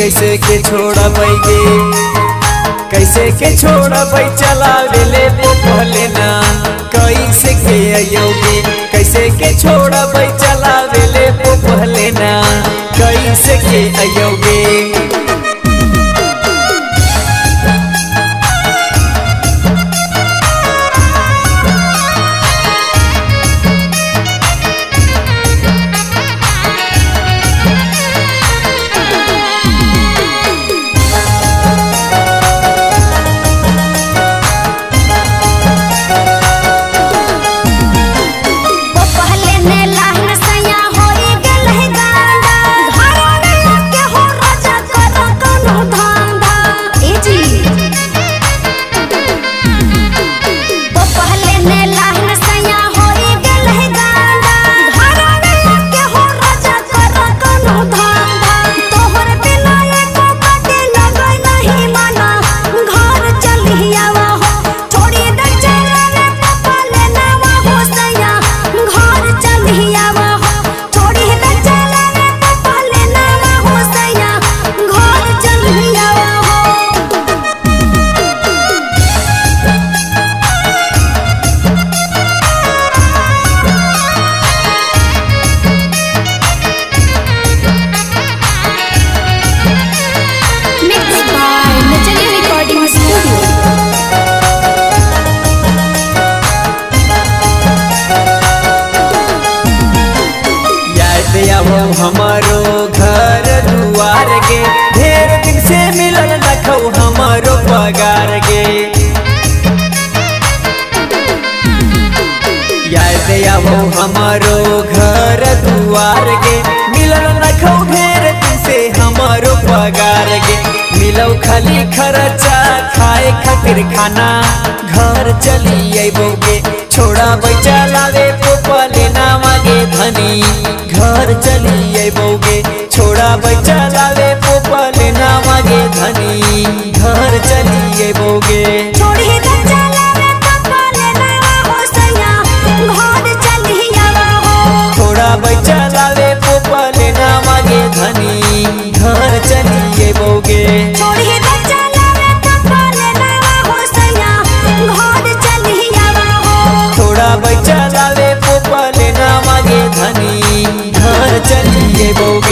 कैसे के छोड़ा गे कैसे के छोड़ा चला ले भले ना? कैसे के अयोगे? कैसे के छोड़ा चला ले पहले ना? कैसे के अयोगे? हमारो घर दुआर के। ढेर दिन से मिलल रखो हमारो पगार के। याद आवो हमारो घर दुआर के। मिलल रखो ढेर दिन से हमारो पगार के। मिलो खाली खर्चा, खाए खातिर खाना। घर चली अबोगे छोड़ा बच्चा लावे पोपले ना मागे धनी। चली बोगे छोड़ा बच्चा लावे पोपले ना मागे धनी बच्चा